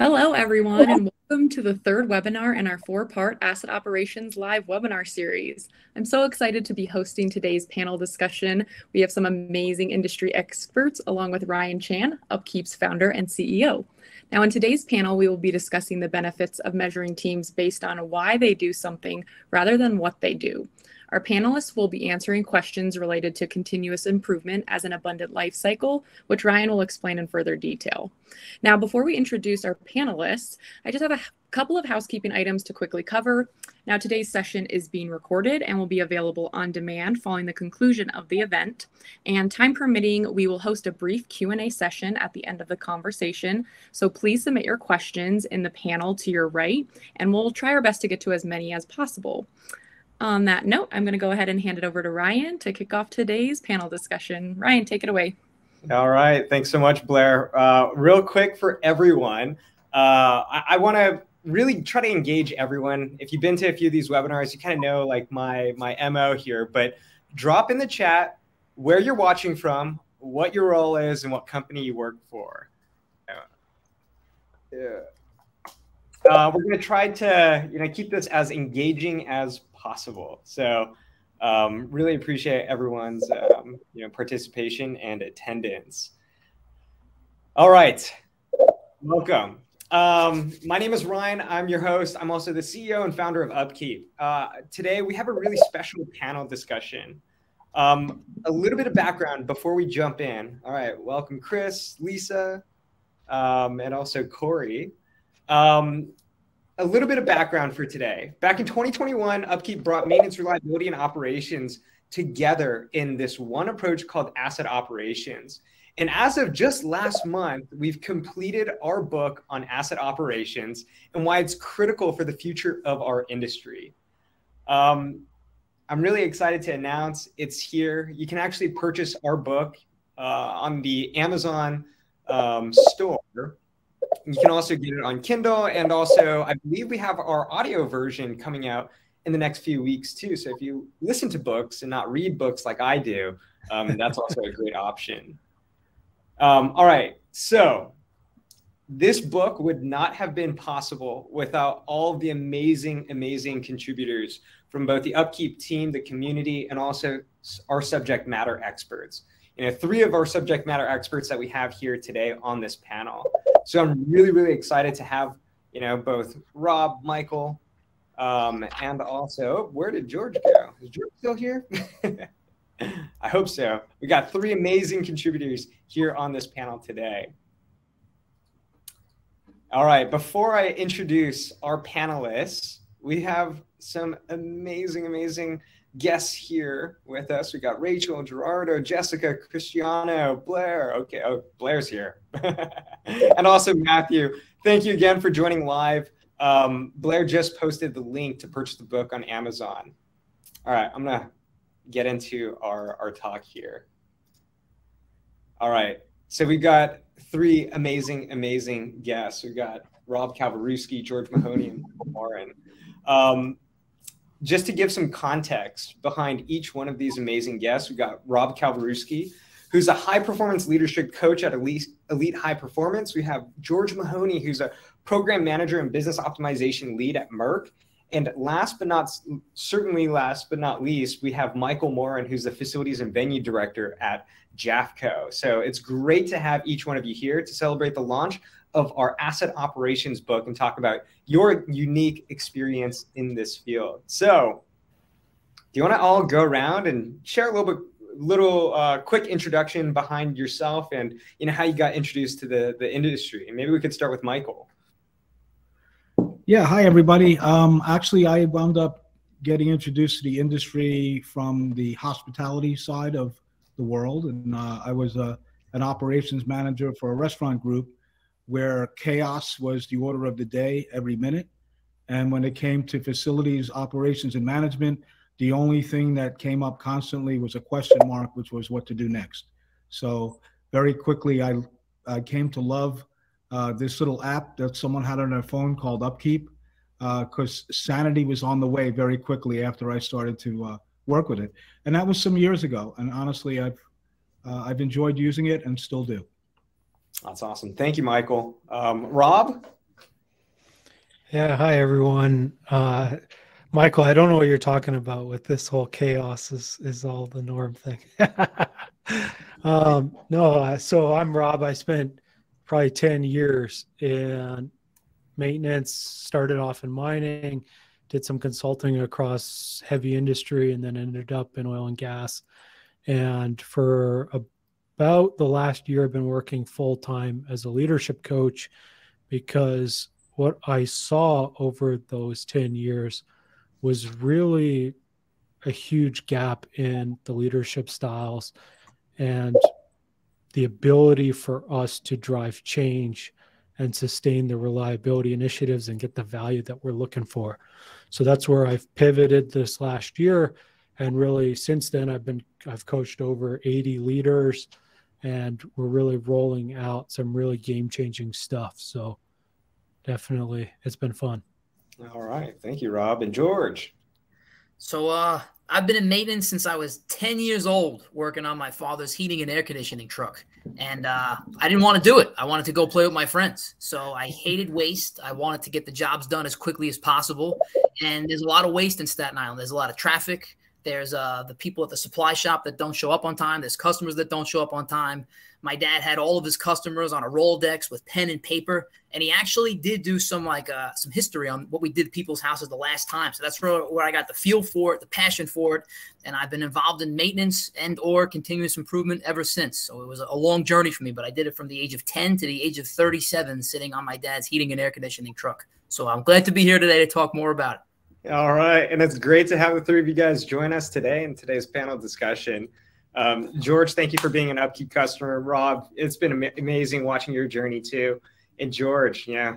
Hello, everyone, and welcome to the third webinar in our four-part Asset Operations Live webinar series. I'm so excited to be hosting today's panel discussion. We have some amazing industry experts along with Ryan Chan, Upkeep's founder and CEO. Now, in today's panel, we will be discussing the benefits of measuring teams based on why they do something rather than what they do. Our panelists will be answering questions related to continuous improvement as an abundant life cycle, which Ryan will explain in further detail. Now, before we introduce our panelists, I just have a couple of housekeeping items to quickly cover. Now, today's session is being recorded and will be available on demand following the conclusion of the event. And time permitting, we will host a brief Q&A session at the end of the conversation. So please submit your questions in the panel to your right, and we'll try our best to get to as many as possible. On that note, I'm going to go ahead and hand it over to Ryan to kick off today's panel discussion. Ryan, take it away. All right. Thanks so much, Blair. Uh, real quick for everyone, uh, I, I want to really try to engage everyone. If you've been to a few of these webinars, you kind of know like my my mo here. But drop in the chat where you're watching from, what your role is, and what company you work for. Yeah. Uh, we're going to try to you know keep this as engaging as possible. So um, really appreciate everyone's um, you know participation and attendance. All right, welcome. Um, my name is Ryan. I'm your host. I'm also the CEO and founder of Upkeep. Uh, today we have a really special panel discussion. Um, a little bit of background before we jump in. All right, welcome Chris, Lisa, um, and also Corey. Um, a little bit of background for today. Back in 2021, Upkeep brought maintenance, reliability, and operations together in this one approach called asset operations. And as of just last month, we've completed our book on asset operations and why it's critical for the future of our industry. Um, I'm really excited to announce it's here. You can actually purchase our book uh, on the Amazon um, store you can also get it on Kindle, and also I believe we have our audio version coming out in the next few weeks too. So if you listen to books and not read books like I do, um, that's also a great option. Um, all right, so this book would not have been possible without all the amazing, amazing contributors from both the Upkeep team, the community, and also our subject matter experts you know, three of our subject matter experts that we have here today on this panel. So I'm really, really excited to have, you know, both Rob, Michael, um, and also, where did George go? Is George still here? I hope so. We got three amazing contributors here on this panel today. All right, before I introduce our panelists, we have some amazing, amazing guests here with us. We got Rachel, Gerardo, Jessica, Cristiano, Blair. Okay, oh, Blair's here. and also Matthew. Thank you again for joining live. Um, Blair just posted the link to purchase the book on Amazon. All right, I'm going to get into our, our talk here. All right, so we've got three amazing, amazing guests. We've got Rob Kalwarowsky, George Mahoney, and Warren. Um, just to give some context behind each one of these amazing guests, we've got Rob Kalwarowsky, who's a high performance leadership coach at Elite, Elite High Performance. We have George Mahoney, who's a program manager and business optimization lead at Merck. And last but not certainly last but not least, we have Michael Moran, who's the facilities and venue director at Jafco. So it's great to have each one of you here to celebrate the launch of our asset operations book and talk about your unique experience in this field. So, do you want to all go around and share a little bit, little uh, quick introduction behind yourself and you know how you got introduced to the the industry? And maybe we could start with Michael. Yeah, hi everybody. Um, actually, I wound up getting introduced to the industry from the hospitality side of the world, and uh, I was a, uh, an operations manager for a restaurant group where chaos was the order of the day every minute. And when it came to facilities, operations, and management, the only thing that came up constantly was a question mark, which was what to do next. So very quickly, I, I came to love uh, this little app that someone had on their phone called Upkeep, because uh, sanity was on the way very quickly after I started to uh, work with it, and that was some years ago. And honestly, I've uh, I've enjoyed using it and still do. That's awesome. Thank you, Michael. Um, Rob? Yeah, hi everyone. Uh, Michael, I don't know what you're talking about with this whole chaos is is all the norm thing. um, no, uh, so I'm Rob. I spent probably 10 years in maintenance, started off in mining, did some consulting across heavy industry, and then ended up in oil and gas. And for about the last year, I've been working full time as a leadership coach because what I saw over those 10 years was really a huge gap in the leadership styles and the ability for us to drive change and sustain the reliability initiatives and get the value that we're looking for. So that's where I've pivoted this last year and really since then I've been I've coached over 80 leaders and we're really rolling out some really game-changing stuff. So definitely it's been fun. All right. Thank you, Rob. And George. So uh I've been in maintenance since I was 10 years old, working on my father's heating and air conditioning truck. And uh, I didn't want to do it. I wanted to go play with my friends. So I hated waste. I wanted to get the jobs done as quickly as possible. And there's a lot of waste in Staten Island. There's a lot of traffic. There's uh, the people at the supply shop that don't show up on time. There's customers that don't show up on time. My dad had all of his customers on a Rolodex with pen and paper, and he actually did do some like uh, some history on what we did people's houses the last time. So that's where, where I got the feel for it, the passion for it, and I've been involved in maintenance and or continuous improvement ever since. So it was a long journey for me, but I did it from the age of 10 to the age of 37, sitting on my dad's heating and air conditioning truck. So I'm glad to be here today to talk more about it. All right. And it's great to have the three of you guys join us today in today's panel discussion. Um, George, thank you for being an upkeep customer. Rob, it's been am- amazing watching your journey too. And George, yeah,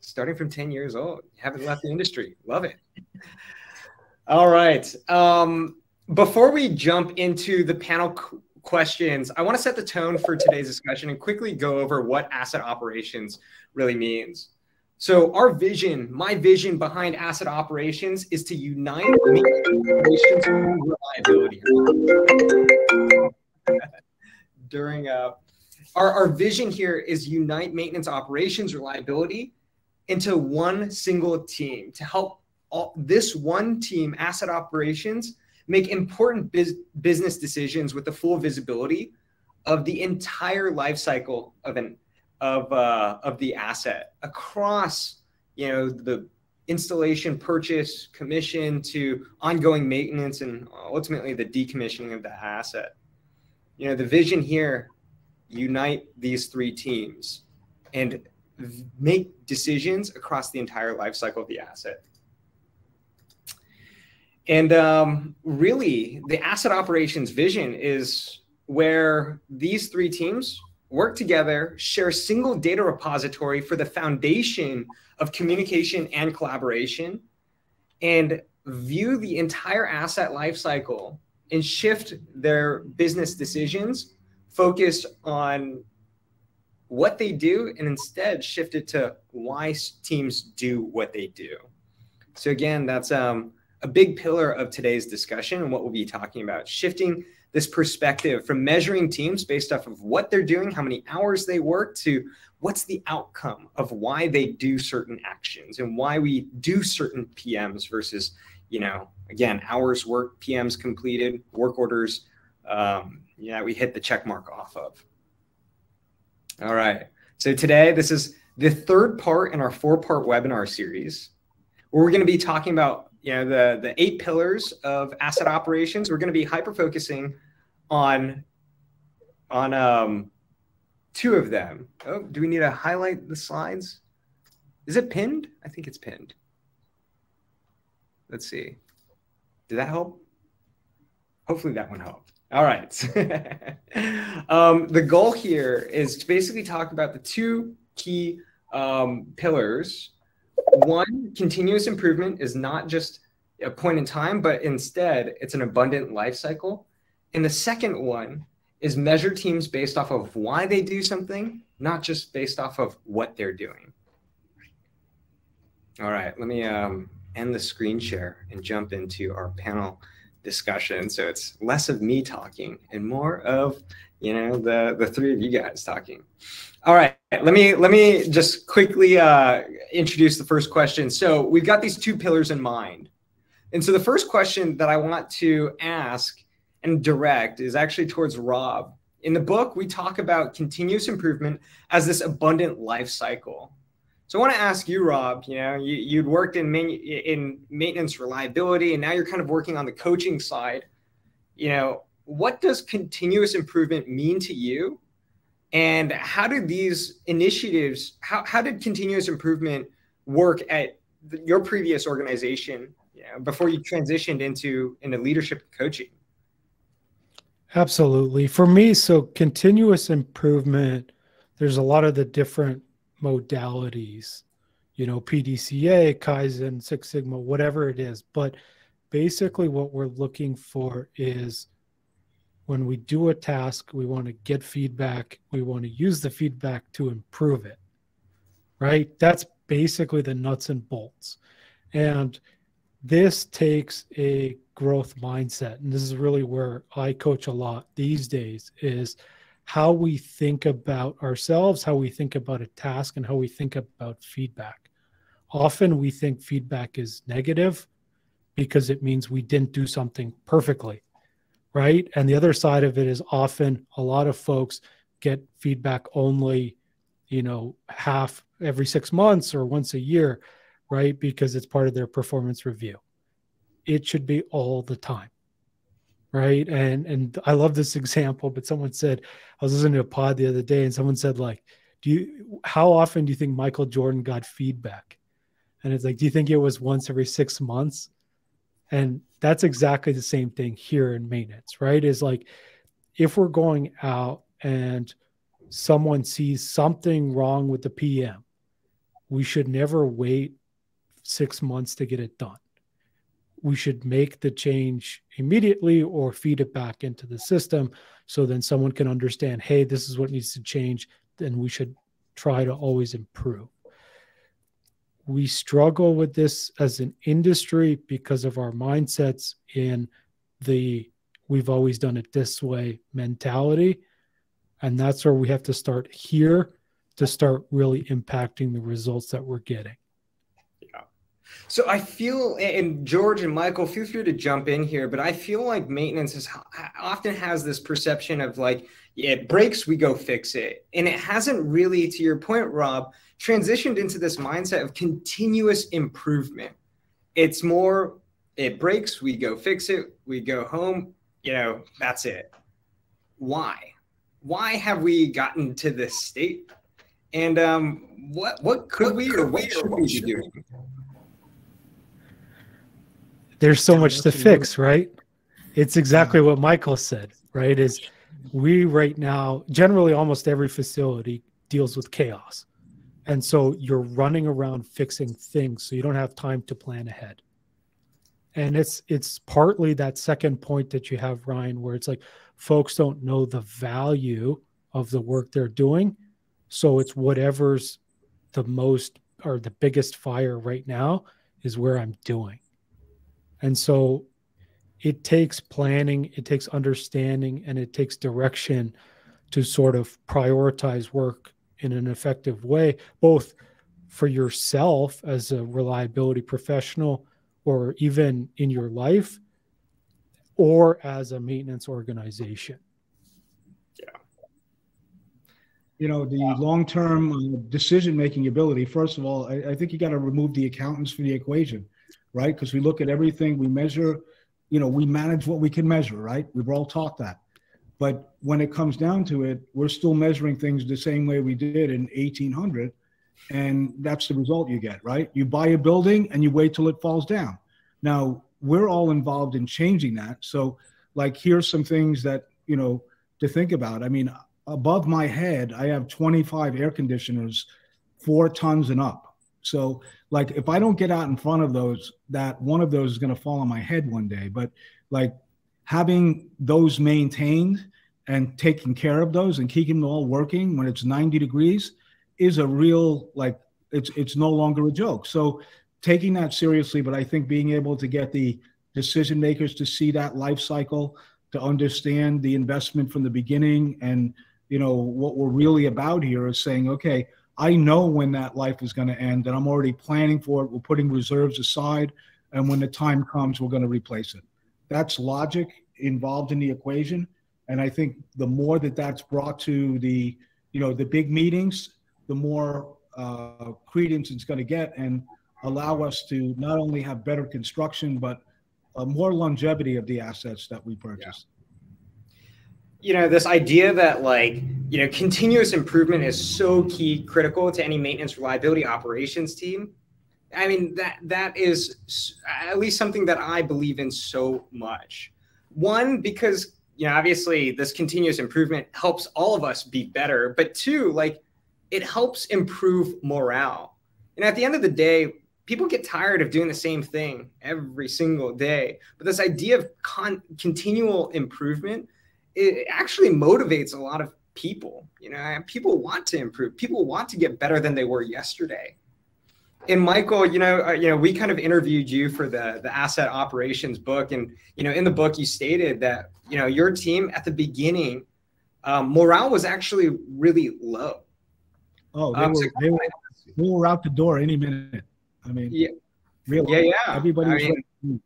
starting from 10 years old, haven't left the industry. Love it. All right. Um, before we jump into the panel qu- questions, I want to set the tone for today's discussion and quickly go over what asset operations really means. So our vision, my vision behind asset operations is to unite operations reliability. During uh, our, our vision here is unite maintenance operations reliability into one single team to help all, this one team, asset operations, make important biz, business decisions with the full visibility of the entire life cycle of an of uh, of the asset across you know the installation, purchase, commission to ongoing maintenance, and ultimately the decommissioning of the asset. You know the vision here: unite these three teams and make decisions across the entire life cycle of the asset. And um, really, the asset operations vision is where these three teams work together, share a single data repository for the foundation of communication and collaboration, and view the entire asset lifecycle and shift their business decisions focused on what they do and instead shift it to why teams do what they do. So again, that's um, a big pillar of today's discussion and what we'll be talking about, shifting this perspective from measuring teams based off of what they're doing, how many hours they work, to what's the outcome of why they do certain actions and why we do certain PMs versus, you know, again, hours work, PMs completed, work orders, um, yeah, we hit the check mark off of. All right. So today, this is the third part in our four part webinar series where we're going to be talking about you know the the eight pillars of asset operations we're going to be hyper focusing on on um two of them. Oh do we need to highlight the slides? Is it pinned? I think it's pinned. Let's see. Did that help? Hopefully that one helped. All right. Um, the goal here is to basically talk about the two key um, pillars one, continuous improvement is not just a point in time, but instead it's an abundant life cycle. And the second one is measure teams based off of why they do something, not just based off of what they're doing. All right, let me um, end the screen share and jump into our panel discussion. So it's less of me talking and more of you know, the the three of you guys talking. All right, let me let me just quickly uh, introduce the first question. So we've got these two pillars in mind, and so the first question that I want to ask and direct is actually towards Rob. In the book, we talk about continuous improvement as this abundant life cycle. So I want to ask you, Rob. You know, you, you'd worked in main, in maintenance reliability, and now you're kind of working on the coaching side. You know, what does continuous improvement mean to you? And how did these initiatives, how, how did continuous improvement work at the, your previous organization you know, before you transitioned into into leadership coaching? Absolutely. For me, so continuous improvement, there's a lot of the different modalities, you know, PDCA, Kaizen, Six Sigma, whatever it is. But basically, what we're looking for is when we do a task, we want to get feedback. We want to use the feedback to improve it. Right? That's basically the nuts and bolts. And this takes a growth mindset. And this is really where I coach a lot these days is how we think about ourselves, how we think about a task, and how we think about feedback. Often we think feedback is negative because it means we didn't do something perfectly right? And the other side of it is often a lot of folks get feedback only, you know, half every six months or once a year, right? Because it's part of their performance review. It should be all the time. Right. And and I love this example, but someone said, I was listening to a pod the other day and someone said, like, do you how often do you think Michael Jordan got feedback? And it's like, do you think it was once every six months? And that's exactly the same thing here in maintenance, right? Is like if we're going out and someone sees something wrong with the PM, we should never wait six months to get it done. We should make the change immediately or feed it back into the system so then someone can understand, hey, this is what needs to change. Then we should try to always improve we struggle with this as an industry because of our mindsets in the we've always done it this way mentality. And that's where we have to start here to start really impacting the results that we're getting. Yeah. So I feel, and George and Michael, feel free to jump in here, but I feel like maintenance is often has this perception of like, it breaks, we go fix it. And it hasn't really, to your point, Rob, transitioned into this mindset of continuous improvement. It's more, it breaks, we go fix it, we go home, you know, that's it. Why? Why have we gotten to this state? And um, what what could what we or what should we be doing? There's so much to fix, right? It's exactly what Michael said, right? Is we right now generally almost every facility deals with chaos and so you're running around fixing things so you don't have time to plan ahead. And it's it's partly that second point that you have ryan where it's like folks don't know the value of the work they're doing. So it's whatever's the most or the biggest fire right now is where i'm doing. And so it takes planning it takes understanding and it takes direction to sort of prioritize work in an effective way, both for yourself as a reliability professional or even in your life or as a maintenance organization. Yeah. You know, the long term uh, decision making ability, first of all, I, I think you got to remove the accountants from the equation, right? Because we look at everything, we measure, you know, we manage what we can measure, right? We've all taught that. But when it comes down to it, we're still measuring things the same way we did in 1800. And that's the result you get, right? You buy a building and you wait till it falls down. Now, we're all involved in changing that. So, like, here's some things that, you know, to think about. I mean, above my head, I have 25 air conditioners, four tons and up. So, like, if I don't get out in front of those, that one of those is going to fall on my head one day. But, like, having those maintained and taking care of those and keeping them all working when it's 90 degrees is a real like it's it's no longer a joke so taking that seriously but i think being able to get the decision makers to see that life cycle to understand the investment from the beginning. And, you know, what we're really about here is saying, okay, I know when that life is going to end and I'm already planning for it. We're putting reserves aside. And when the time comes, we're going to replace it. That's logic involved in the equation. And I think the more that that's brought to the, you know, the big meetings, the more uh, credence it's going to get and allow us to not only have better construction, but uh, more longevity of the assets that we purchase. Yeah. You know, this idea that like, you know, continuous improvement is so key, critical to any maintenance reliability operations team. I mean, that that is at least something that I believe in so much. One, because you know, obviously this continuous improvement helps all of us be better, but two, like it helps improve morale. And at the end of the day, people get tired of doing the same thing every single day. But this idea of con- continual improvement, it actually motivates a lot of people. You know, people want to improve. People want to get better than they were yesterday. And Michael, you know, uh, you know, we kind of interviewed you for the the asset operations book, and you know, in the book, you stated that you know your team at the beginning, um, morale was actually really low. Oh, they, um, were, so they, were, they were out the door any minute. I mean, yeah, really, yeah, yeah. Everybody was mean,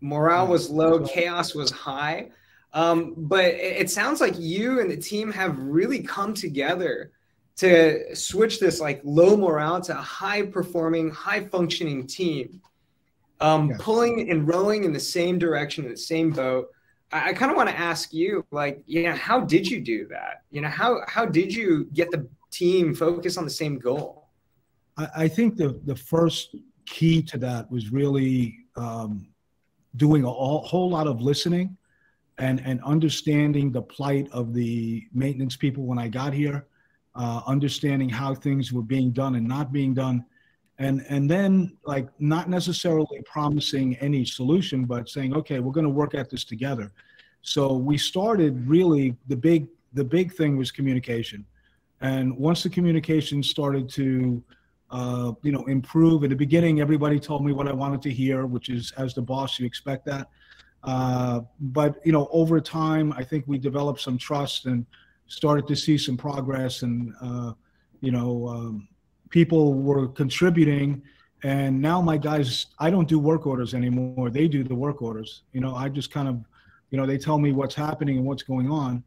morale was low, chaos was high. Um, but it sounds like you and the team have really come together to switch this like low morale to a high performing, high functioning team, um, pulling and rowing in the same direction in the same boat. I, I kind of want to ask you, like, you know, how did you do that? You know, how how did you get the team focused on the same goal? I, I think the the first key to that was really um, doing a all, whole lot of listening and and understanding the plight of the maintenance people when I got here, uh, understanding how things were being done and not being done, and and then like not necessarily promising any solution, but saying okay, we're going to work at this together. So we started really the big the big thing was communication, and once the communication started to uh, you know, improve. In the beginning, everybody told me what I wanted to hear, which is as the boss, you expect that. Uh, but you know, over time, I think we developed some trust and started to see some progress, and uh, you know, um, people were contributing. And now my guys, I don't do work orders anymore. They do the work orders. You know, I just kind of, you know, they tell me what's happening and what's going on.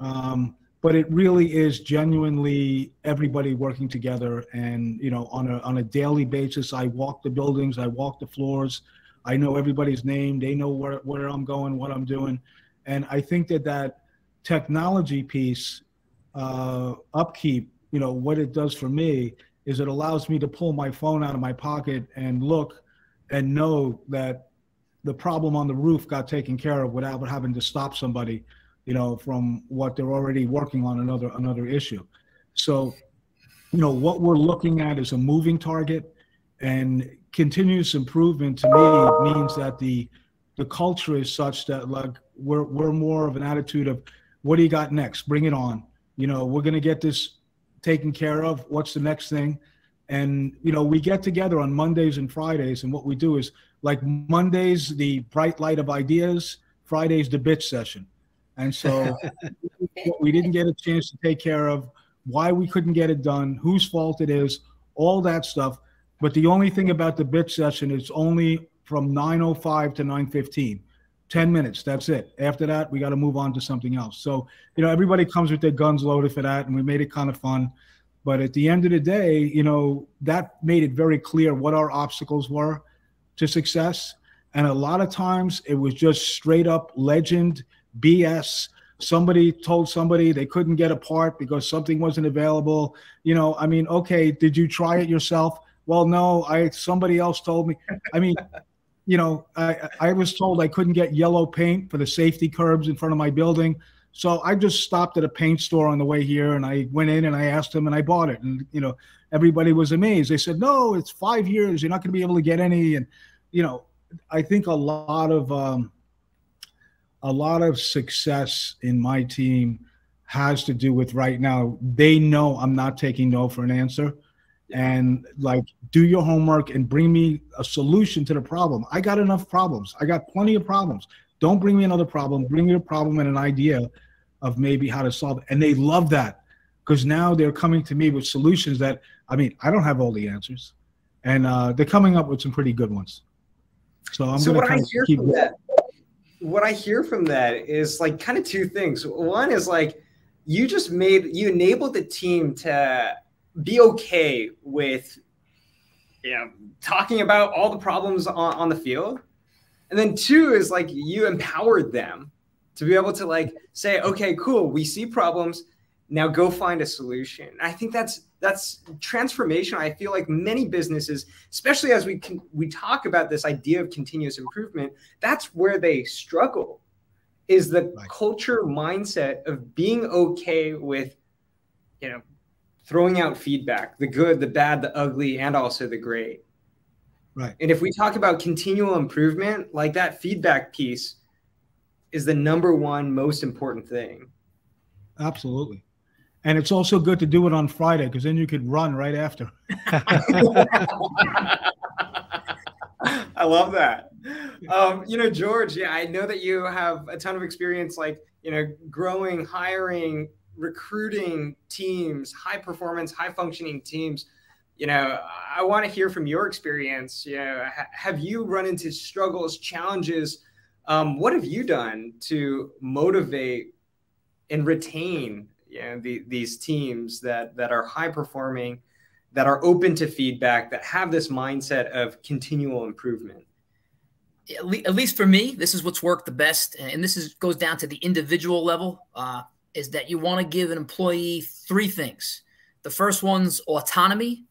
Um, but it really is genuinely everybody working together and you know on a on a daily basis i walk the buildings i walk the floors i know everybody's name they know where, where i'm going what i'm doing and i think that that technology piece uh, upkeep you know what it does for me is it allows me to pull my phone out of my pocket and look and know that the problem on the roof got taken care of without having to stop somebody you know, from what they're already working on another another issue. So, you know, what we're looking at is a moving target, and continuous improvement to me means that the the culture is such that like we're we're more of an attitude of what do you got next? Bring it on. You know, we're gonna get this taken care of. What's the next thing? And you know, we get together on Mondays and Fridays, and what we do is like Mondays the bright light of ideas, Fridays the bitch session and so we didn't get a chance to take care of why we couldn't get it done, whose fault it is, all that stuff. But the only thing about the bitch session is only from 9:05 to 9:15. 10 minutes, that's it. After that, we got to move on to something else. So, you know, everybody comes with their guns loaded for that, and we made it kind of fun. But at the end of the day, you know, that made it very clear what our obstacles were to success. And a lot of times it was just straight up legend BS. Somebody told somebody they couldn't get a part because something wasn't available. You know, I mean, okay, did you try it yourself? Well, no, I somebody else told me. I mean, you know, I I was told I couldn't get yellow paint for the safety curbs in front of my building. So I just stopped at a paint store on the way here and I went in and I asked them and I bought it. And, you know, everybody was amazed. They said, no, it's five years. You're not going to be able to get any. And, you know, I think a lot of um, a lot of success in my team has to do with right now they know i'm not taking no for an answer and like do your homework and bring me a solution to the problem i got enough problems i got plenty of problems Don't bring me another problem. Bring me a problem and an idea of maybe how to solve it. And they love that because now they're coming to me with solutions that I mean I don't have all the answers, and uh, they're coming up with some pretty good ones. So I'm so going to keep from that. What I hear from that is like kind of two things. One is like you just made you enabled the team to be okay with you know talking about all the problems on, on the field. And then two is like you empowered them to be able to like say okay cool we see problems. Now go find a solution. I think that's that's transformation i feel like many businesses especially as we can we talk about this idea of continuous improvement that's where they struggle is the right. culture mindset of being okay with you know throwing out feedback the good the bad the ugly and also the great. Right. And if we talk about continual improvement like that feedback piece is the number one most important thing. Absolutely. And it's also good to do it on friday because then you could run right after. I love that. Um, you know, George, yeah, I know that you have a ton of experience, like, you know, growing, hiring, recruiting teams, high performance, high functioning teams. You know, I want to hear from your experience. You know, ha- have you run into struggles, challenges? Um, what have you done to motivate and retain you know, the, these teams that that are high performing, that are open to feedback, that have this mindset of continual improvement? at least for me, this is what's worked the best, and this is goes down to the individual level. Uh, is that you want to give an employee three things. The first one's autonomy,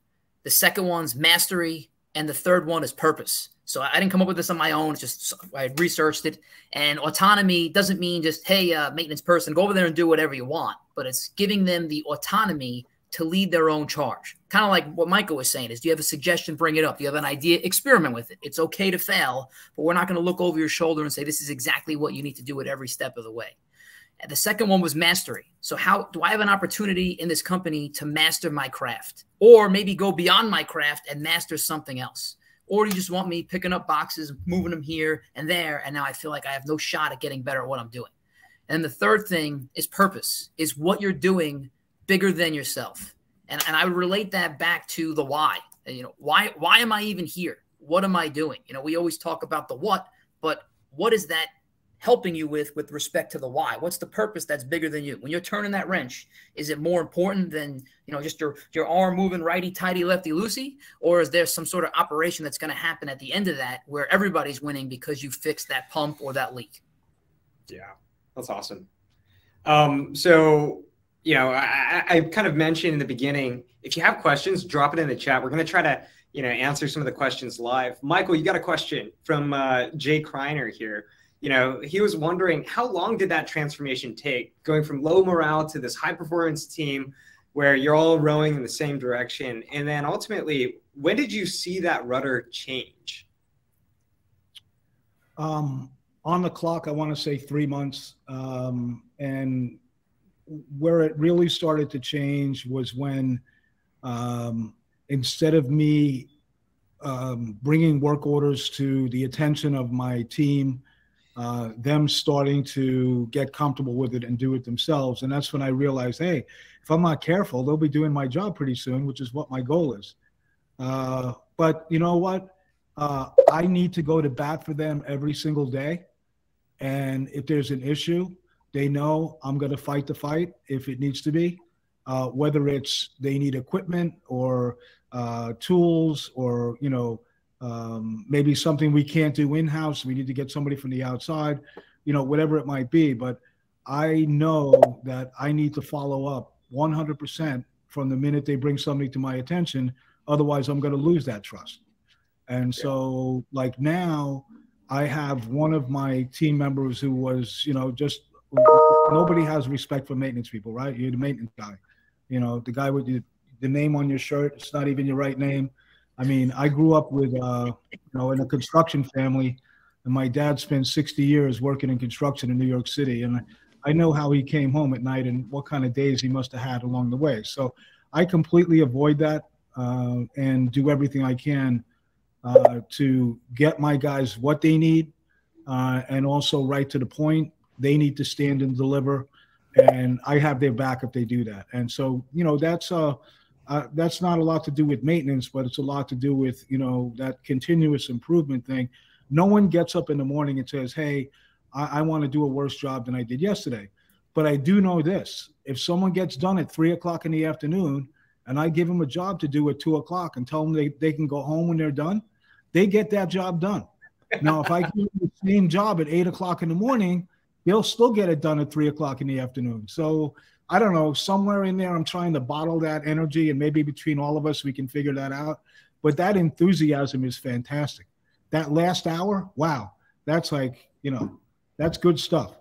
the second one's mastery, and the third one is purpose. So I didn't come up with this on my own. It's just I researched it. And autonomy doesn't mean just hey, uh, maintenance person, go over there and do whatever you want, but it's giving them the autonomy to lead their own charge. Kind of like what Michael was saying is, do you have a suggestion? Bring it up. Do you have an idea? Experiment with it. It's okay to fail, but we're not going to look over your shoulder and say, this is exactly what you need to do at every step of the way. The second one was mastery. So how do I have an opportunity in this company to master my craft or maybe go beyond my craft and master something else? Or do you just want me picking up boxes, moving them here and there, and now I feel like I have no shot at getting better at what I'm doing? And the third thing is purpose, is what you're doing bigger than yourself. And, and I would relate that back to the why. You know, why why am I even here? What am I doing? You know, we always talk about the what, but what is that helping you with with respect to the why? What's the purpose that's bigger than you? When you're turning that wrench, is it more important than you know just your your arm moving righty tighty lefty loosey, or is there some sort of operation that's going to happen at the end of that where everybody's winning because you fixed that pump or that leak? Yeah, that's awesome. Um, so you know, I, I, kind of mentioned in the beginning, if you have questions, drop it in the chat. We're going to try to, you know, answer some of the questions live. Michael, you got a question from uh, Jay Kreiner here. You know, he was wondering how long did that transformation take, going from low morale to this high performance team where you're all rowing in the same direction, and then ultimately, when did you see that rudder change? Um, on the clock, I want to say three months, um, and where it really started to change was when um, instead of me um, bringing work orders to the attention of my team, uh, them starting to get comfortable with it and do it themselves. And that's when I realized, hey, if I'm not careful, they'll be doing my job pretty soon, which is what my goal is. Uh, but you know what? Uh, I need to go to bat for them every single day. And if there's an issue, they know I'm going to fight the fight if it needs to be, uh, whether it's they need equipment or uh, tools or you know um, maybe something we can't do in house. We need to get somebody from the outside, you know, whatever it might be. But I know that I need to follow up 100% from the minute they bring somebody to my attention. Otherwise, I'm going to lose that trust. And so, like now, I have one of my team members who was, you know, just nobody has respect for maintenance people, right? You're the maintenance guy. You know, the guy with the, the name on your shirt, it's not even your right name. I mean, I grew up with, uh, you know, in a construction family, and my dad spent 60 years working in construction in New York City. And I know how he came home at night and what kind of days he must have had along the way. So I completely avoid that uh, and do everything I can uh, to get my guys what they need uh, and also right to the point. They need to stand and deliver, and I have their back if they do that. And so, you know, that's uh, uh, that's not a lot to do with maintenance, but it's a lot to do with you know that continuous improvement thing. No one gets up in the morning and says, "Hey, I, I want to do a worse job than I did yesterday." But I do know this: if someone gets done at three o'clock in the afternoon, and I give them a job to do at two o'clock and tell them they, they can go home when they're done, they get that job done. Now, if I give them the same job at eight o'clock in the morning, they'll still get it done at three o'clock in the afternoon. So I don't know, somewhere in there, I'm trying to bottle that energy, and maybe between all of us, we can figure that out. But that enthusiasm is fantastic. That last hour, wow, that's like, you know, that's good stuff.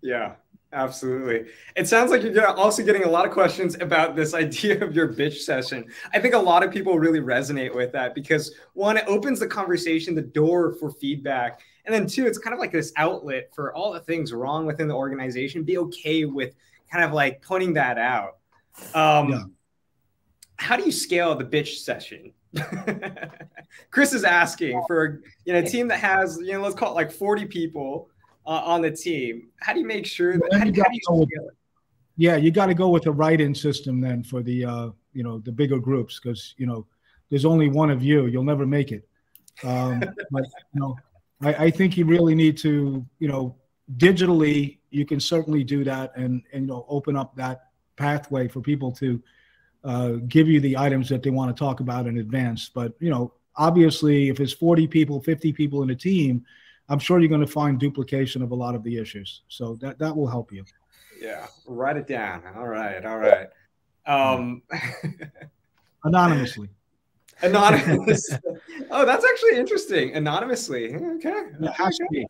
Yeah, Absolutely. It sounds like you're also getting a lot of questions about this idea of your bitch session. I think a lot of people really resonate with that because one, it opens the conversation, the door for feedback. And then two, it's kind of like this outlet for all the things wrong within the organization. Be okay with kind of like pointing that out. Um, yeah. How do you scale the bitch session? Chris is asking for you know a team that has you know let's call it like 40 people uh, on the team. How do you make sure that? How, you how do you with, yeah, you got to go with the write-in system then for the uh, you know the bigger groups because you know there's only one of you. You'll never make it. Um, but you know, I, I think you really need to you know digitally you can certainly do that and and you know open up that pathway for people to uh, give you the items that they want to talk about in advance. But you know, obviously, if it's 40 people, 50 people in a team, I'm sure you're going to find duplication of a lot of the issues. So that that will help you. Yeah, write it down. All right, all right. Um, Anonymously. Anonymous. oh, that's actually interesting. Anonymously. Okay. It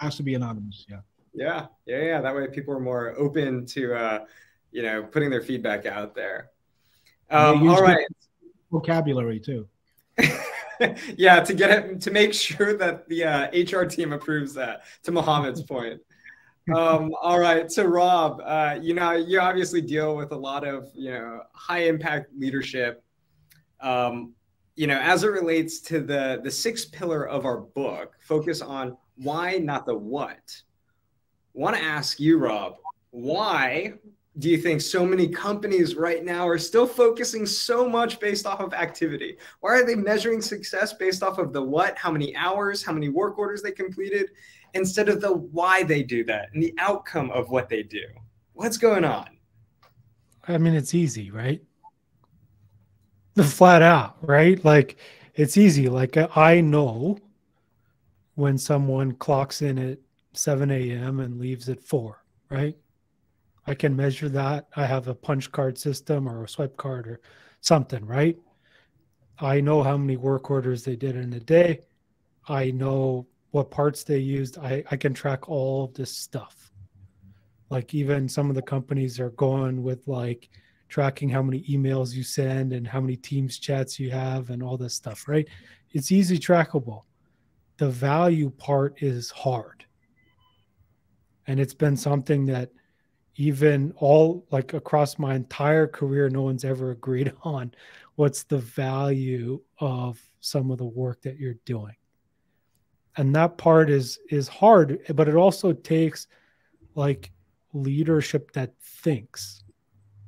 has to be. It has to be anonymous. Yeah. Yeah. Yeah. Yeah. That way, people are more open to, uh, you know, putting their feedback out there. Um, all right. Vocabulary too. yeah, to get it to make sure that the uh, HR team approves that. To Mohammed's point. Um, all right, so Rob, uh, you know, you obviously deal with a lot of you know high impact leadership. Um, you know, as it relates to the the sixth pillar of our book, focus on why, not the what. Want to ask you, Rob, why do you think so many companies right now are still focusing so much based off of activity? Why are they measuring success based off of the what, how many hours, how many work orders they completed, instead of the why they do that and the outcome of what they do? What's going on? I mean, it's easy, right? The flat out, right? Like it's easy. Like I know when someone clocks in at 7 a.m. and leaves at 4, right? I can measure that. I have a punch card system or a swipe card or something, right? I know how many work orders they did in a day. I know what parts they used. I, I can track all of this stuff. Like even some of the companies are going with like tracking how many emails you send and how many Teams chats you have and all this stuff, right? It's easy trackable. The value part is hard. And it's been something that even all like across my entire career, no one's ever agreed on what's the value of some of the work that you're doing. And that part is is hard, but it also takes like leadership that thinks,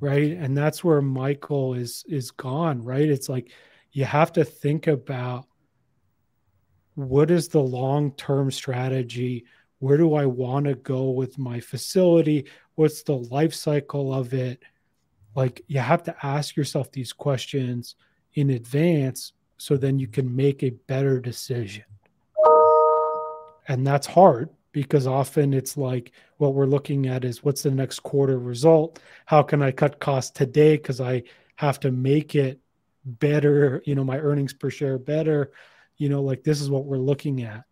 right? And that's where Michael is is gone, right? It's like you have to think about what is the long-term strategy where do I want to go with my facility? What's the life cycle of it? Like you have to ask yourself these questions in advance so then you can make a better decision. And that's hard because often it's like what we're looking at is what's the next quarter result? How can I cut costs today because I have to make it better, you know, my earnings per share better, you know, like this is what we're looking at.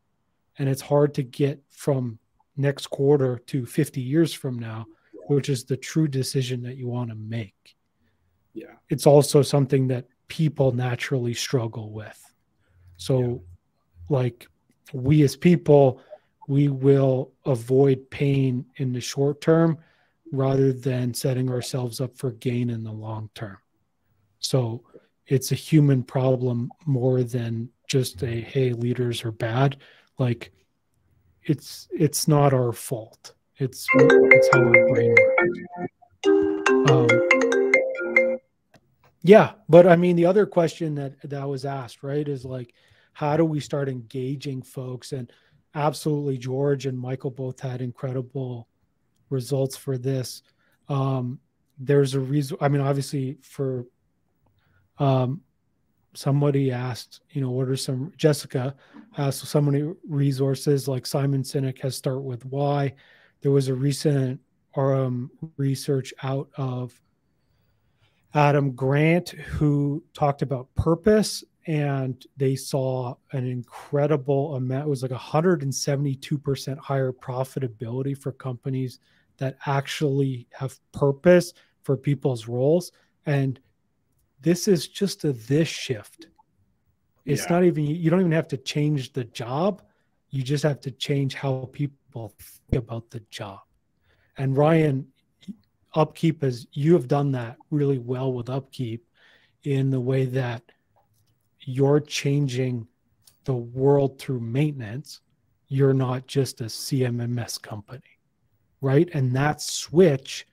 And it's hard to get from next quarter to 50 years from now which is the true decision that you want to make. Yeah. It's also something that people naturally struggle with. So yeah. like we as people we will avoid pain in the short term rather than setting ourselves up for gain in the long term. So it's a human problem more than just a hey leaders are bad like it's it's not our fault. It's it's how our brain works. Um, yeah, but I mean, the other question that that was asked, right, is like, how do we start engaging folks? And absolutely, George and Michael both had incredible results for this. Um, there's a reason. I mean, obviously, for um, somebody asked, you know, what are some Jessica asked so many resources like Simon Sinek has start with why. There was a recent um, research out of Adam Grant who talked about purpose and they saw an incredible amount it was like 172% higher profitability for companies that actually have purpose for people's roles and this is just a this shift. It's yeah. not even you don't even have to change the job. You just have to change how people think about the job. And Ryan, upkeep is you have done that really well with upkeep in the way that you're changing the world through maintenance. You're not just a CMMS company, right? And that switch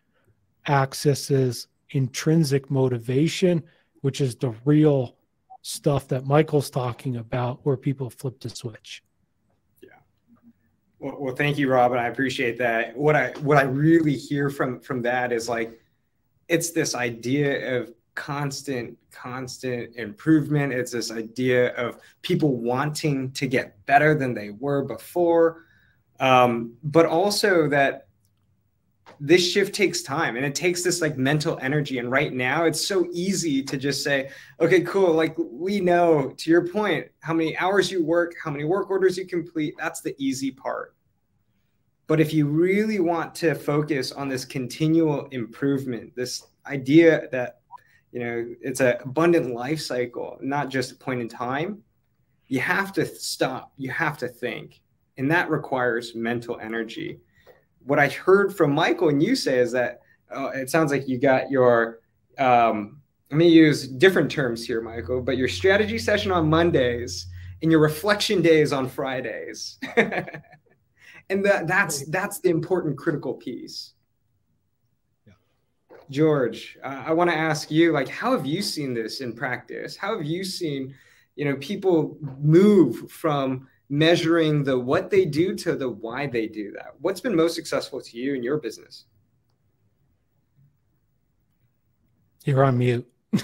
accesses intrinsic motivation which is the real stuff that Michael's talking about, where people flip the switch. Yeah. Well, thank you, Robin. I appreciate that. What I what I really hear from from that is like, it's this idea of constant constant improvement it's this idea of people wanting to get better than they were before um, but also that this shift takes time and it takes this like mental energy and right now it's so easy to just say okay cool like we know to your point how many hours you work how many work orders you complete that's the easy part. But if you really want to focus on this continual improvement this idea that you know it's an abundant life cycle not just a point in time you have to stop you have to think and that requires mental energy what I heard from Michael and you say is that uh, it sounds like you got your um, let me use different terms here, Michael, but your strategy session on Mondays and your reflection days on Fridays. and that, that's that's the important critical piece. Yeah. George, uh, I want to ask you, like, how have you seen this in practice? How have you seen, you know, people move from measuring the what they do to the why they do that. What's been most successful to you in your business? You're on mute.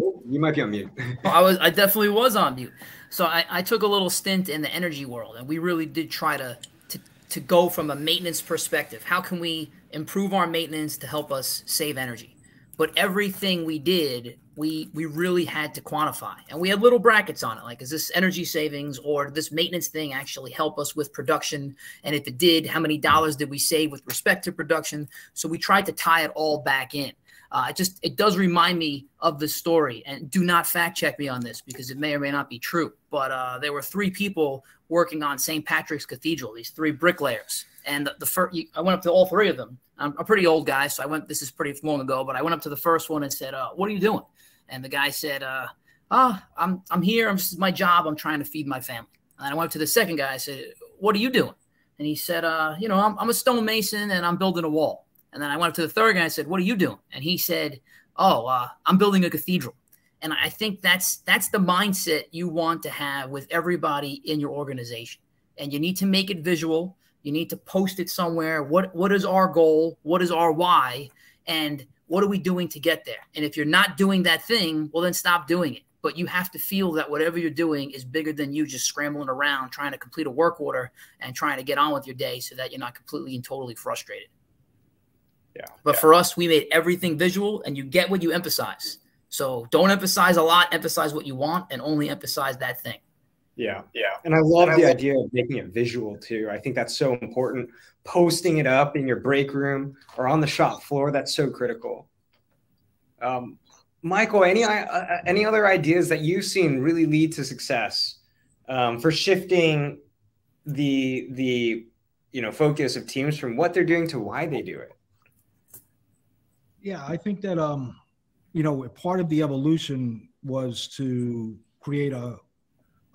oh, you might be on mute. I was I definitely was on mute. So I, I took a little stint in the energy world and we really did try to, to to go from a maintenance perspective. How can we improve our maintenance to help us save energy? But everything we did we we really had to quantify. And we had little brackets on it like is this energy savings or this maintenance thing actually help us with production? And if it did how many dollars did we save with respect to production? So we tried to tie it all back in. Uh, it just it does remind me of the story and do not fact check me on this because it may or may not be true but uh, there were three people working on st patrick's cathedral these three bricklayers and the, the first i went up to all three of them I'm a pretty old guy, so I went. This is pretty long ago, but I went up to the first one and said, uh, "What are you doing?" And the guy said, uh, "Oh, I'm I'm here. I'm, this is my job. I'm trying to feed my family." And I went up to the second guy. I said, "What are you doing?" And he said, uh, "You know, I'm, I'm a stonemason and I'm building a wall." And then I went up to the third guy. and said, "What are you doing?" And he said, "Oh, uh, I'm building a cathedral." And I think that's that's the mindset you want to have with everybody in your organization. And you need to make it visual. You need to post it somewhere. What what is our goal? What is our why? And what are we doing to get there? And if you're not doing that thing, well, then stop doing it. But you have to feel that whatever you're doing is bigger than you just scrambling around trying to complete a work order and trying to get on with your day so that you're not completely and totally frustrated. Yeah. But yeah. for us, we made everything visual and you get what you emphasize. So don't emphasize a lot, emphasize what you want and only emphasize that thing. Yeah. Yeah. And I love and the I idea of making it visual too. I think that's so important. Posting it up in your break room or on the shop floor, that's so critical. Um, Michael, any uh, uh, any other ideas that you've seen really lead to success um, for shifting the the you know focus of teams from what they're doing to why they do it? Yeah, I think that um, you know part of the evolution was to create a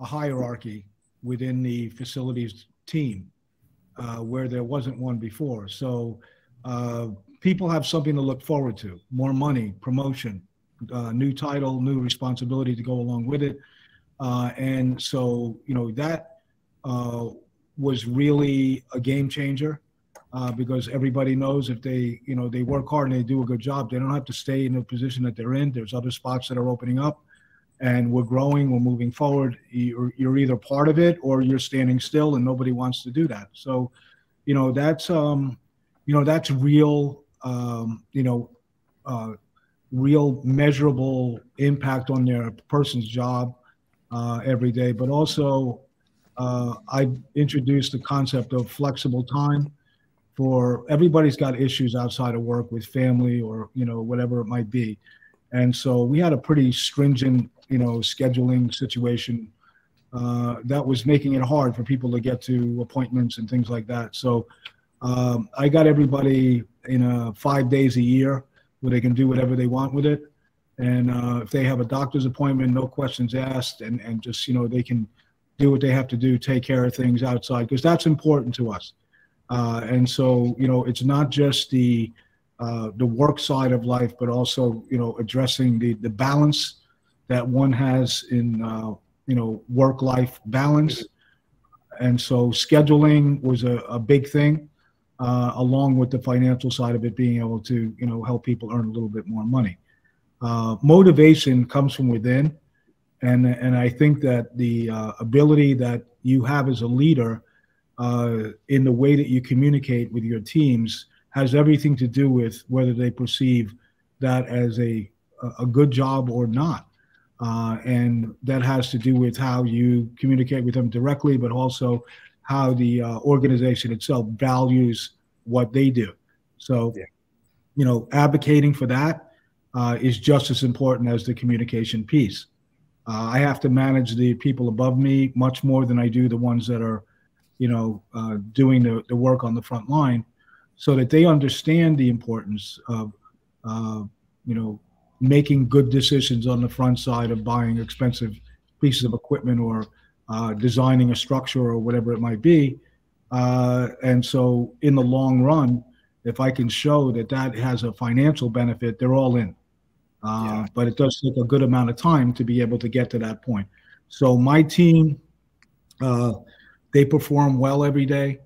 a hierarchy within the facilities team. uh, where there wasn't one before. So uh, people have something to look forward to: more money, promotion, uh, new title, new responsibility to go along with it. Uh, and so, you know, that uh, was really a game changer uh, because everybody knows if they, you know, they work hard and they do a good job, they don't have to stay in the position that they're in. There's other spots that are opening up and we're growing, we're moving forward. You're, you're either part of it or you're standing still and nobody wants to do that. So, you know, that's, um, you know, that's real, um, you know, uh, real measurable impact on their person's job uh, every day. But also, uh, I introduced the concept of flexible time for everybody's got issues outside of work with family or you know whatever it might be, and so we had a pretty stringent you know scheduling situation uh, that was making it hard for people to get to appointments and things like that. So um, I got everybody in a five days a year where they can do whatever they want with it. And uh, if they have a doctor's appointment, no questions asked, and, and just, you know, they can do what they have to do, take care of things outside, because that's important to us. Uh, and so, you know, it's not just the, uh, the work side of life, but also, you know, addressing the, the balance that one has in, uh, you know, work life balance. And so scheduling was a, a big thing uh, along with the financial side of it, being able to you know help people earn a little bit more money. Uh, motivation comes from within, and and I think that the uh, ability that you have as a leader uh, in the way that you communicate with your teams has everything to do with whether they perceive that as a a good job or not. Uh, and that has to do with how you communicate with them directly, but also how the uh, organization itself values what they do. So, yeah. you know, advocating for that uh, is just as important as the communication piece. Uh, I have to manage the people above me much more than I do the ones that are, you know, uh, doing the, the work on the front line so that they understand the importance of, uh, you know, making good decisions on the front side of buying expensive pieces of equipment or uh, designing a structure or whatever it might be. Uh, and so, in the long run, if I can show that that has a financial benefit, they're all in. Uh, yeah. But it does take a good amount of time to be able to get to that point. So my team, uh, they perform well every day.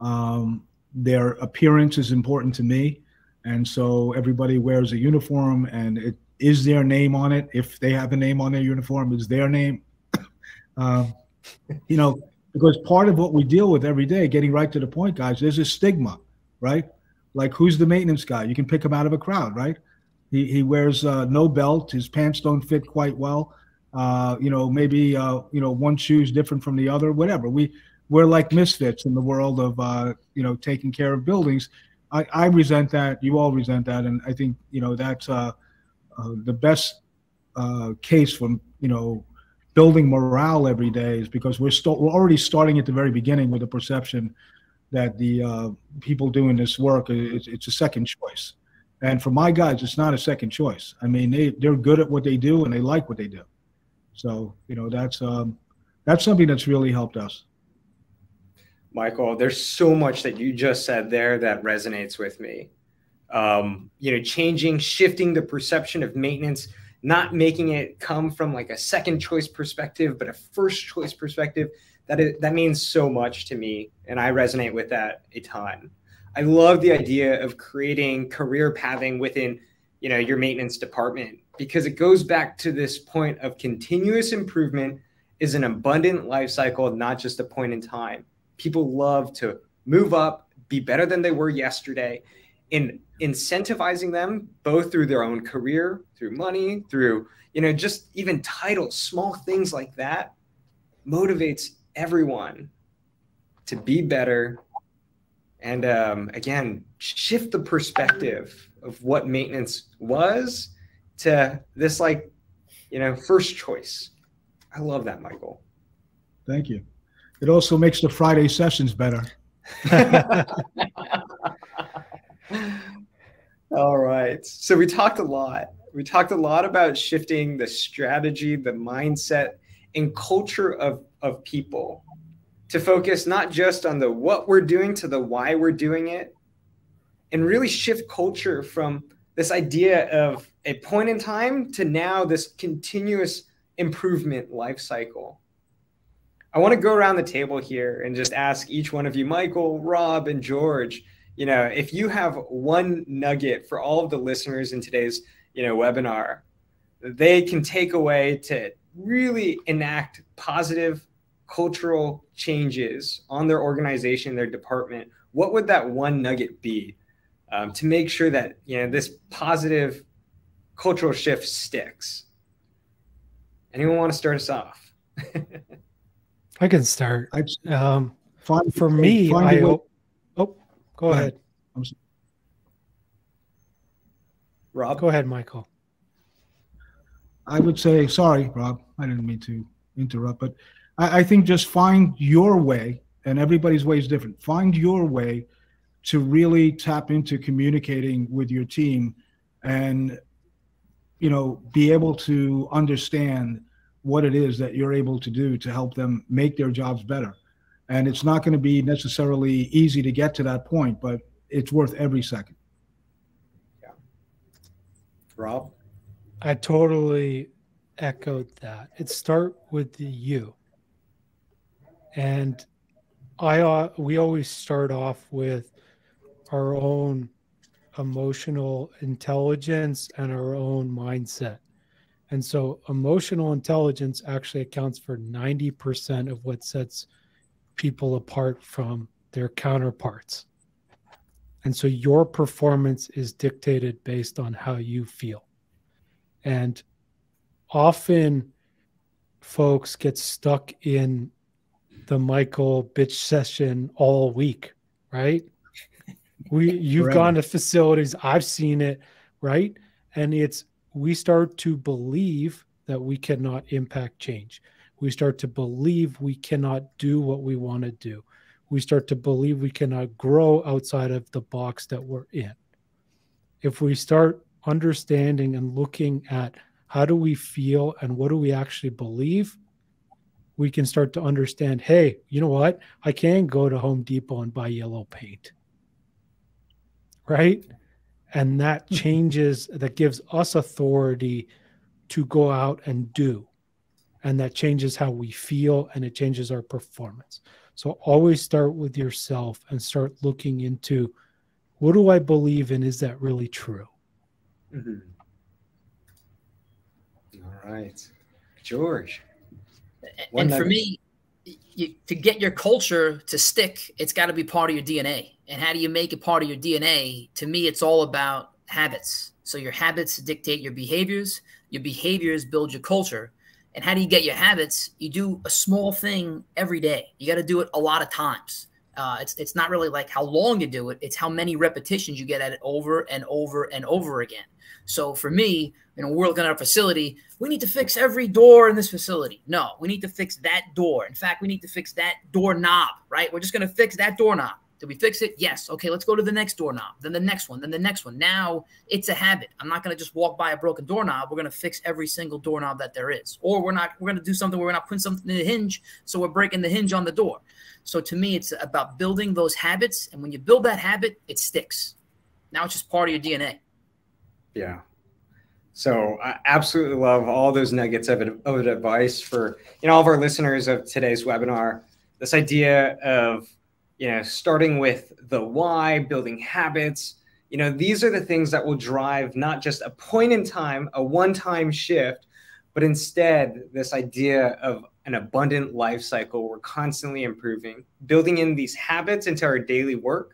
Um, their appearance is important to me, and so everybody wears a uniform, and it is their name on it. If they have a name on their uniform, is their name. Uh, you know, because part of what we deal with every day, getting right to the point, guys, there's a stigma, right? Like, who's the maintenance guy? You can pick him out of a crowd, right? He, he wears uh, no belt. His pants don't fit quite well. Uh, you know, maybe uh, you know one shoe is different from the other. Whatever. We we're like misfits in the world of uh, you know taking care of buildings. I, I resent that. You all resent that, and I think you know that's uh, uh, the best case for you know building morale every day is because we're still we're already starting at the very beginning with the perception that the uh, people doing this work it's, it's a second choice. And for my guys it's not a second choice. I mean they they're good at what they do and they like what they do. So you know that's um, that's something that's really helped us michael there's so much that you just said there that resonates with me um, you know changing shifting the perception of maintenance not making it come from like a second choice perspective, but a first choice perspective. That is, that means so much to me, and I resonate with that a ton. I love the idea of creating career pathing within, you know, your maintenance department because it goes back to this point of continuous improvement is an abundant life cycle, not just a point in time. People love to move up, be better than they were yesterday, in incentivizing them both through their own career, through money, through, you know, just even titles, small things like that motivates everyone to be better. And um, again, shift the perspective of what maintenance was to this, like, you know, first choice. I love that, Michael. Thank you. It also makes the Friday sessions better. All right. So we talked a lot. We talked a lot about shifting the strategy, the mindset, and culture of, of people. to focus not just on the what we're doing to the why we're doing it and really shift culture from this idea of a point in time to now this continuous improvement life cycle. I want to go around the table here and just ask each one of you, Michael, Rob, and George, you know, if you have one nugget for all of the listeners in today's, you know, webinar, they can take away to really enact positive cultural changes on their organization, their department, what would that one nugget be um, to make sure that you know this positive cultural shift sticks? Anyone want to start us off? I can start. Um, find, for me, I hope. Oh, go ahead. Rob, go ahead, Michael. I would say sorry, Rob. I didn't mean to interrupt, but I, I think just find your way, and everybody's way is different. Find your way to really tap into communicating with your team and you know be able to understand what it is that you're able to do to help them make their jobs better. And it's not going to be necessarily easy to get to that point but it's worth every second. Yeah. Rob? I totally echoed that. It start with the you. And I uh, we always start off with our own emotional intelligence and our own mindset. And so emotional intelligence actually accounts for 90% of what sets people apart from their counterparts. And so your performance is dictated based on how you feel. And often folks get stuck in the Michael bitch session all week, right? We you've gone to facilities, I've seen it, right? And it's we start to believe that we cannot impact change. We start to believe we cannot do what we want to do. We start to believe we cannot grow outside of the box that we're in. If we start understanding and looking at how do we feel and what do we actually believe, we can start to understand hey, you know what? I can go to Home Depot and buy yellow paint. Right? And that hmm. changes, that gives us authority to go out and do. And that changes how we feel and it changes our performance. So always start with yourself and start looking into what do I believe in? Is that really true? Mm-hmm. All right. George. And for me, you, to get your culture to stick, it's got to be part of your DNA. And how do you make it part of your DNA? To me, it's all about habits. So your habits dictate your behaviors. Your behaviors build your culture. And how do you get your habits? You do a small thing every day. You got to do it a lot of times. Uh, it's it's not really like how long you do it. It's how many repetitions you get at it over and over and over again. So for me, you know, we're looking at a facility. We need to fix every door in this facility. No, we need to fix that door. In fact, we need to fix that door knob, right? We're just going to fix that doorknob. Did we fix it? Yes. Okay, let's go to the next doorknob, then the next one, then the next one. Now it's a habit. I'm not going to just walk by a broken doorknob. We're going to fix every single doorknob that there is. Or we're not, we're going to do something where we're not putting something in the hinge. So we're breaking the hinge on the door. So to me, it's about building those habits. And when you build that habit, it sticks. Now it's just part of your DNA. Yeah. So I absolutely love all those nuggets of, of advice for you know all of our listeners of today's webinar. This idea of you know starting with the why, building habits. You know these are the things that will drive not just a point in time, a one-time shift, but instead this idea of an abundant life cycle. We're constantly improving, building in these habits into our daily work.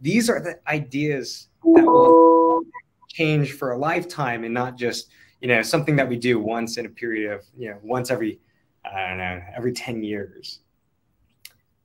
These are the ideas that will change for a lifetime and not just you know something that we do once in a period of you know once every I don't know every ten years.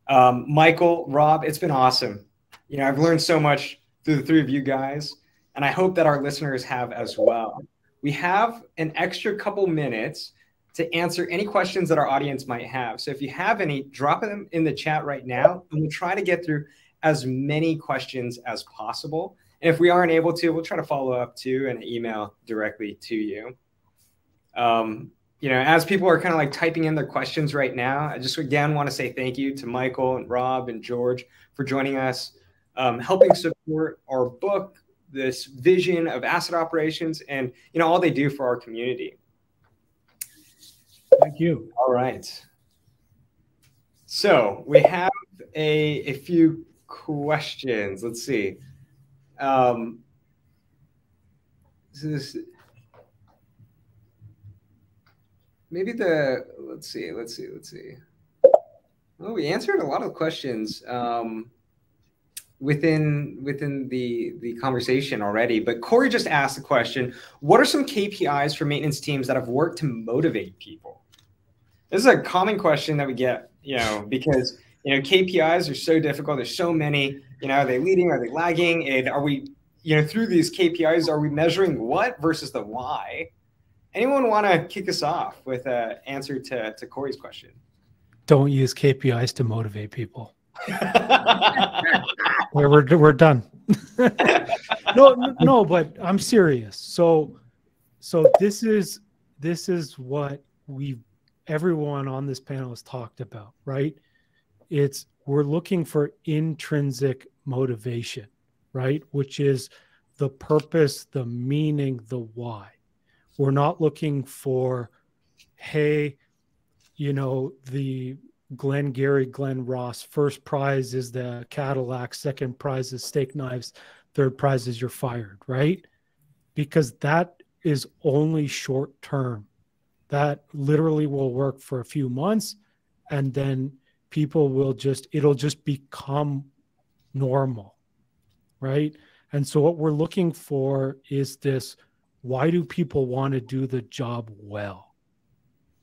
Um, Michael, Rob, it's been awesome. You know I've learned so much through the three of you guys, and I hope that our listeners have as well. We have an extra couple minutes to answer any questions that our audience might have. So if you have any, drop them in the chat right now, and we'll try to get through as many questions as possible. And if we aren't able to, we'll try to follow up too and email directly to you. Um, you know, as people are kind of like typing in their questions right now, I just again want to say thank you to Michael and Rob and George for joining us, um, helping support our book, this vision of asset operations, and you know all they do for our community. Thank you. All right. So we have a, a few questions. Let's see. Um, this, maybe the let's see, let's see, let's see. Well, we answered a lot of questions um, within within the the conversation already. But Corey just asked the question: What are some KPIs for maintenance teams that have worked to motivate people? This is a common question that we get, you know, because you know KPIs are so difficult. There's so many. You know, are they leading? Are they lagging? And are we, you know, through these KPIs, are we measuring what versus the why? Anyone want to kick us off with an answer to, to Corey's question? Don't use KPIs to motivate people. we're, we're, we're done. no, no, but I'm serious. So, so this is, this is what we everyone on this panel has talked about, right? It's, we're looking for intrinsic motivation, right? Which is the purpose, the meaning, the why. We're not looking for, hey, you know, the Glengarry, Glen Ross, first prize is the Cadillac, second prize is steak knives, third prize is you're fired, right? Because that is only short term. That literally will work for a few months and then people will just, it'll just become normal, right? And so what we're looking for is this why do people want to do the job well?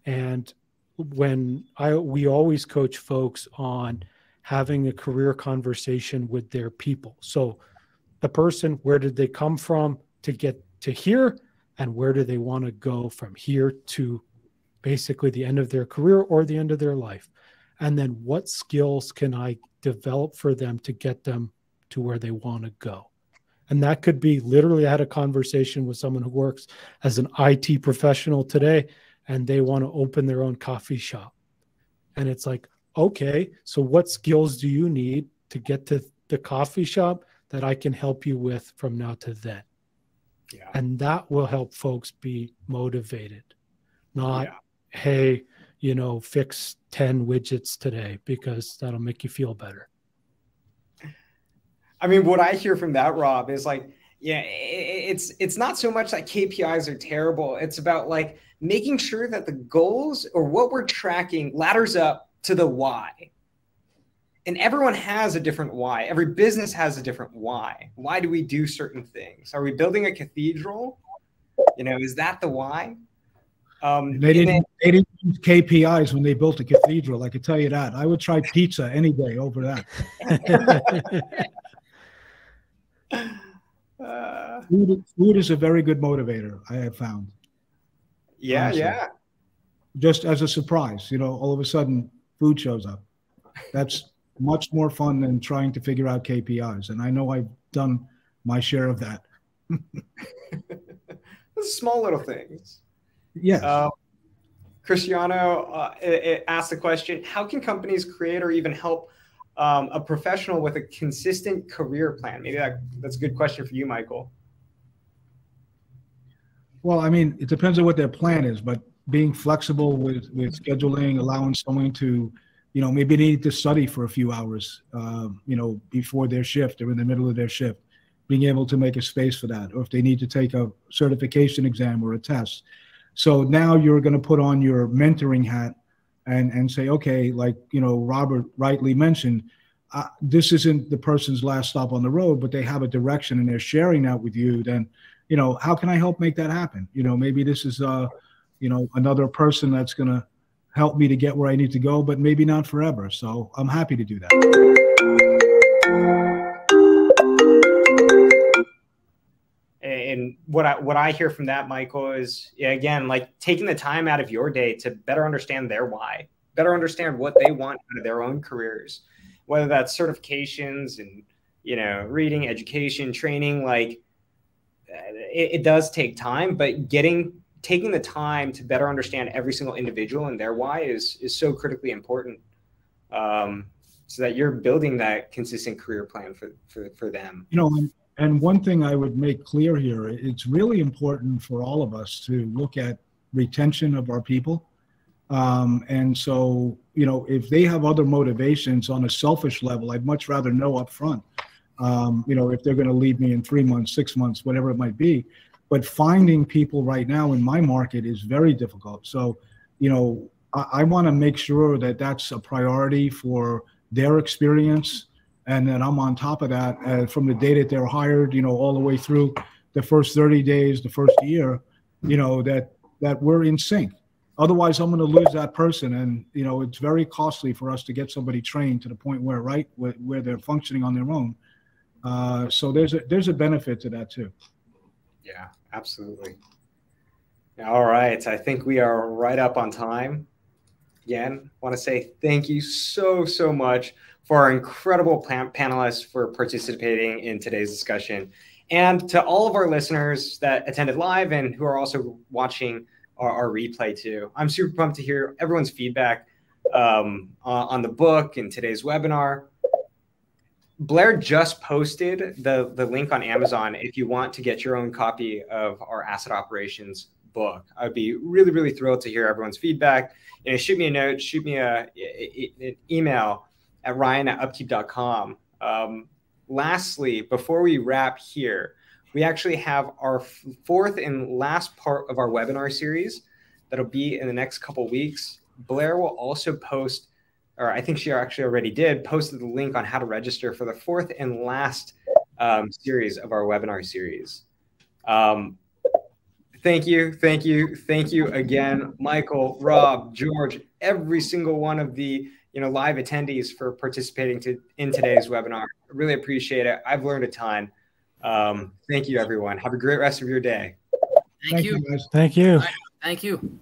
And when I we always coach folks on having a career conversation with their people. So the person, where did they come from to get to here and where do they want to go from here to basically the end of their career or the end of their life? And then what skills can I develop for them to get them to where they want to go? And that could be literally, I had a conversation with someone who works as an IT professional today, and they want to open their own coffee shop. And it's like, okay, so what skills do you need to get to the coffee shop that I can help you with from now to then? Yeah. And that will help folks be motivated, not, yeah. hey, you know, fix 10 widgets today because that'll make you feel better. I mean, what I hear from that, Rob, is like, yeah, it's it's not so much that KPIs are terrible. It's about like making sure that the goals or what we're tracking ladders up to the why. And everyone has a different why. Every business has a different why. Why do we do certain things? Are we building a cathedral? You know, is that the why? Um, they didn't. Then, they didn't use KPIs when they built a cathedral. I could tell you that. I would try pizza any day over that. Uh, food, food is a very good motivator. I have found. Yeah, honestly. yeah. Just as a surprise, you know, all of a sudden food shows up. That's much more fun than trying to figure out KPIs. And I know I've done my share of that. Small little things. Yes. Uh, Cristiano uh, it, it asked the question How can companies create or even help um, a professional with a consistent career plan? Maybe that, that's a good question for you, Michael. Well, I mean, it depends on what their plan is, but being flexible with, with scheduling, allowing someone to, you know, maybe they need to study for a few hours, uh, you know, before their shift or in the middle of their shift, being able to make a space for that, or if they need to take a certification exam or a test. So now you're going to put on your mentoring hat and and say, okay, like you know, Robert rightly mentioned, uh, this isn't the person's last stop on the road, but they have a direction and they're sharing that with you. Then, you know, how can I help make that happen? You know, maybe this is uh, you know, another person that's gonna help me to get where I need to go, but maybe not forever. So I'm happy to do that. And what I what I hear from that, Michael, is again like taking the time out of your day to better understand their why, better understand what they want out of their own careers, whether that's certifications and you know reading, education, training. Like it, it does take time, but getting taking the time to better understand every single individual and their why is is so critically important um, so that you're building that consistent career plan for for, for them you know and, one thing i would make clear here it's really important for all of us to look at retention of our people um, and so you know if they have other motivations on a selfish level i'd much rather know up front um, you know if they're going to leave me in three months six months whatever it might be but finding people right now in my market is very difficult. So, you know, I, I want to make sure that that's a priority for their experience, and then I'm on top of that uh, from the day that they're hired, you know, all the way through the first 30 days, the first year, you know, that that we're in sync. Otherwise, I'm going to lose that person, and you know, it's very costly for us to get somebody trained to the point where, right, where, where they're functioning on their own. Uh, so there's a there's a benefit to that too. Yeah, absolutely. All right. I think we are right up on time. Again, want to say thank you so, so much for our incredible pan- panelists for participating in today's discussion. And to all of our listeners that attended live and who are also watching our, our replay too. I'm super pumped to hear everyone's feedback um, on, the book and today's webinar. Blair just posted the, the link on Amazon if you want to get your own copy of our asset operations book. I'd be really, really thrilled to hear everyone's feedback. You know, shoot me a note, shoot me a an email at ryan at upkeep.com. Um, lastly, before we wrap here, we actually have our fourth and last part of our webinar series that'll be in the next couple weeks. Blair will also post or I think she actually already did, posted the link on how to register for the fourth and last um, series of our webinar series. Um, thank you, thank you, thank you again, Michael, Rob, George, every single one of the you know live attendees for participating to, in today's webinar. I really appreciate it. I've learned a ton. Um, thank you, everyone. Have a great rest of your day. Thank, thank you. you thank you. Thank you.